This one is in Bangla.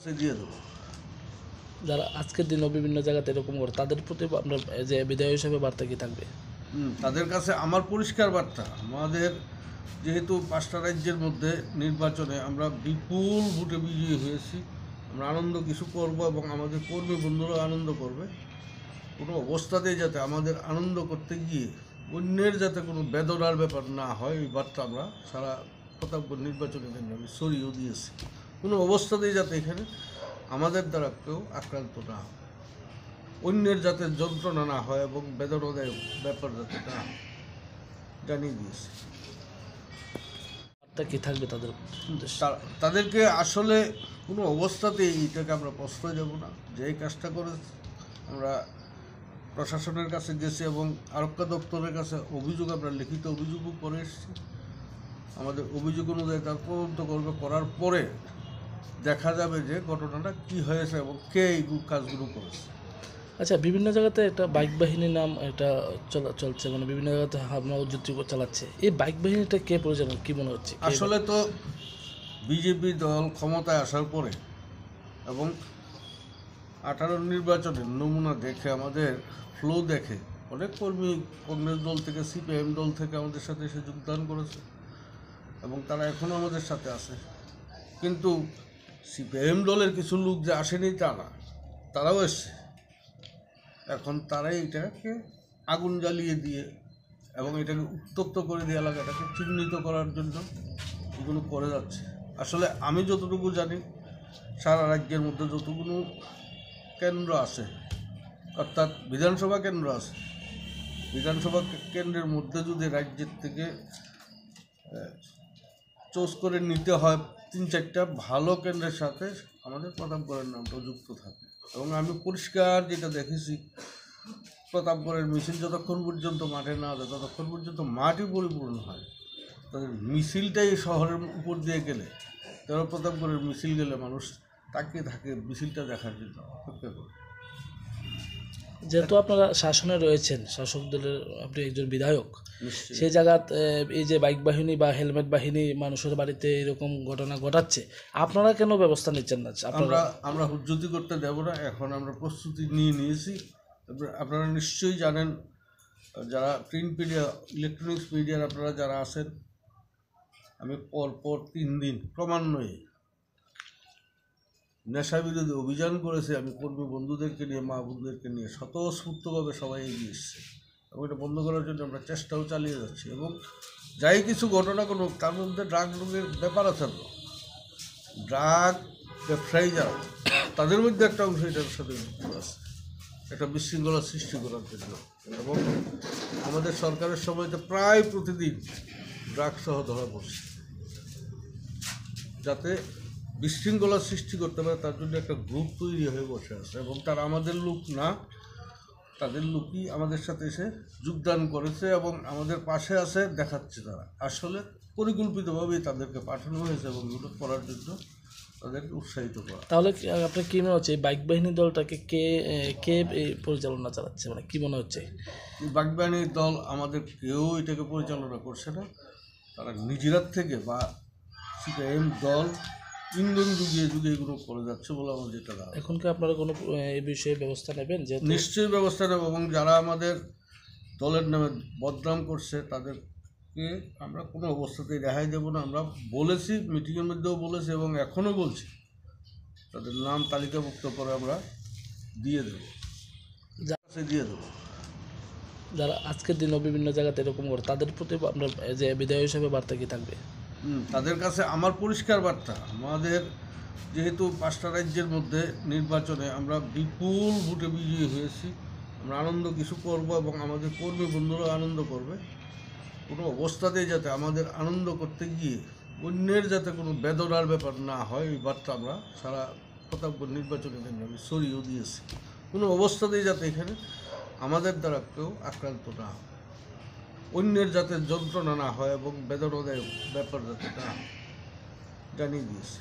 কাছে দিয়ে দেবো। যারা আজকের দিনও বিভিন্ন জায়গাতে এরকম করে তাদের প্রতি আপনার যে বিদায় হিসেবে বার্তা কি থাকবে? তাদের কাছে আমার পরিষ্কার বার্তা আমাদের যেহেতু পাঁচটা রাজ্যের মধ্যে নির্বাচনে আমরা বিপুল ভোটে বিজয়ী হয়েছি আমরা আনন্দ কিছু করব এবং আমাদের কর্মী বন্ধুরাও আনন্দ করবে। কোনো অবস্থাতেই যাতে আমাদের আনন্দ করতে গিয়ে অন্যের যাতে কোনো বেদনার ব্যাপার না হয় এই বার্তা আমরা সারা প্রতাপগড় নির্বাচনে কেন্দ্রে আমি সরিয়েও দিয়েছি। কোনো অবস্থাতেই যাতে এখানে আমাদের দ্বারা কেউ আক্রান্ত না হয়। অন্যের যাতে যন্ত্রণা না হয় এবং বেদনাদায়ক ব্যাপার যাতে না জানিয়ে দিয়েছি। কি থাকবে তাদের? তাদেরকে আসলে কোনো অবস্থাতেই এটাকে আমরা প্রশ্রয় দেব না। যে কাজটা করে আমরা প্রশাসনের কাছে গেছি এবং আরক্ষা দপ্তরের কাছে অভিযোগ আমরা লিখিত অভিযোগও করে এসেছি। আমাদের অভিযোগ অনুযায়ী তার তদন্ত করবে করার পরে দেখা যাবে যে ঘটনাটা কি হয়েছে এবং কে এই কাজগুলো করেছে। আচ্ছা বিভিন্ন জায়গাতে একটা বাইক বাহিনীর নাম এটা চলা চলছে মানে বিভিন্ন জায়গাতে হামলা উজ্জুতি চালাচ্ছে। এই বাইক বাহিনীটা কে পরিচালনা কি মনে হচ্ছে? আসলে তো বিজেপি দল ক্ষমতায় আসার পরে এবং আঠারো নির্বাচনের নমুনা দেখে আমাদের ফ্লো দেখে অনেক কর্মী কংগ্রেস দল থেকে সিপিআইএম দল থেকে আমাদের সাথে এসে যোগদান করেছে এবং তারা এখনও আমাদের সাথে আছে। কিন্তু সিপিআইএম দলের কিছু লোক যে আসেনি তা না, তারাও এসছে। এখন তারাই এটাকে আগুন জ্বালিয়ে দিয়ে এবং এটাকে উত্তপ্ত করে দিয়ে এলাকাটাকে চিহ্নিত করার জন্য এগুলো করে যাচ্ছে। আসলে আমি যতটুকু জানি, সারা রাজ্যের মধ্যে যতগুলো কেন্দ্র আছে, অর্থাৎ বিধানসভা কেন্দ্র আছে, বিধানসভা কেন্দ্রের মধ্যে যদি রাজ্যের থেকে চোজ করে নিতে হয় তিন চারটা ভালো কেন্দ্রের সাথে আমাদের প্রতাপগড়ের নামটা যুক্ত থাকে। এবং আমি পরিষ্কার যেটা দেখেছি প্রতাপগড়ের মিছিল যতক্ষণ পর্যন্ত মাঠে না যায় ততক্ষণ পর্যন্ত মাটি পরিপূর্ণ হয়। তাদের মিছিলটাই শহরের উপর দিয়ে গেলে, তারা প্রতাপগড়ের মিছিল গেলে মানুষ তাকিয়ে থাকে মিছিলটা দেখার জন্য অপেক্ষা করে। যেহেতু আপনারা শাসনে রয়েছেন শাসক দলের আপনি একজন বিধায়ক সেই জায়গাত এই যে বাইক বাহিনী বা হেলমেট বাহিনী মানুষের বাড়িতে এরকম ঘটনা ঘটাচ্ছে আপনারা কেন ব্যবস্থা নিচ্ছেন না? আমরা আমরা হুজ্জতি করতে দেব না এখন আমরা প্রস্তুতি নিয়ে নিয়েছি। আপনারা- নিশ্চয়ই জানেন যারা প্রিন্ট মিডিয়া ইলেকট্রনিক্স মিডিয়ার আপনারা যারা আছেন আমি পর পর তিন দিন ক্রমান্বয়ে নেশা বিরোধী অভিযান করেছি, আমি কর্মী বন্ধুদেরকে নিয়ে, মা বন্ধুদেরকে নিয়ে স্বতঃস্ফূর্তভাবে সবাই এগিয়ে এসছে। এবং এটা বন্ধ করার জন্য আমরা চেষ্টাও চালিয়ে যাচ্ছি। এবং যাই কিছু ঘটনা কোনো তার মধ্যে ড্রাগ রোগের ব্যাপার আছে ড্রাগ ব্যবসায়ী যারা তাদের মধ্যে একটা অংশ এটার সাথে যুক্ত আছে। একটা বিশৃঙ্খলা সৃষ্টি করার জন্য। এবং আমাদের সরকারের সময়তে প্রায় প্রতিদিন ড্রাগ সহ ধরা পড়ছে। যাতে বিশৃঙ্খলা সৃষ্টি করতে পারে তার জন্য একটা গ্রুপ তৈরি হয়ে বসে আছে এবং তারা আমাদের লোক না তাদের লোকই আমাদের সাথে এসে যোগদান করেছে এবং আমাদের পাশে আছে দেখাচ্ছে তারা। আসলে পরিকল্পিতভাবেই তাদেরকে পাঠানো হয়েছে এবং এগুলো করার জন্য তাদেরকে উৎসাহিত করা। তাহলে আপনার কী মনে হচ্ছে এই বাইক বাহিনী দলটাকে কে কে পরিচালনা চালাচ্ছে মানে কী মনে হচ্ছে? এই বাগবাণীর দল আমাদের কেউ এটাকে পরিচালনা করছে না। তারা নিজেরার থেকে বা সিপিআইএম দল ইন্ধন যুগিয়ে যুগে এগুলো করে যাচ্ছে বলে আমার যেটা ধারণা। এখন কি আপনারা কোনো এ, এই বিষয়ে ব্যবস্থা নেবেন যে নিশ্চয়ই ব্যবস্থা নেব এবং যারা আমাদের দলের নামে বদনাম করছে তাদেরকে আমরা কোনো অবস্থাতেই রেহাই দেবো না। আমরা বলেছি মিটিংয়ের মধ্যেও বলেছি এবং এখনও বলছি তাদের নাম তালিকাভুক্ত করে আমরা দিয়ে দেবো। দিয়ে দেবো। যারা আজকের দিনও বিভিন্ন জায়গাতে এরকম করে তাদের প্রতি আপনার যে বিদায় হিসেবে বার্তা কি থাকবে? তাদের কাছে আমার পরিষ্কার বার্তা, আমাদের যেহেতু পাঁচটা রাজ্যের মধ্যে নির্বাচনে আমরা বিপুল ভোটে বিজয়ী হয়েছি, আমরা আনন্দ কিছু করব এবং আমাদের কর্মী বন্ধুরাও আনন্দ করবে। কোনো অবস্থাতেই যাতে আমাদের আনন্দ করতে গিয়ে অন্যের যাতে কোনো বেদনার ব্যাপার না হয়, এই বার্তা আমরা সারা প্রতাপগড় নির্বাচনে কেন্দ্রে আমি সরিয়েও দিয়েছি। কোনো অবস্থাতেই যাতে এখানে আমাদের দ্বারা কেউ আক্রান্ত না হয়। অন্যের যাতে যন্ত্রণা না হয় এবং বেদনাদায়ক ব্যাপার যাতে না জানিয়ে দিয়েছি।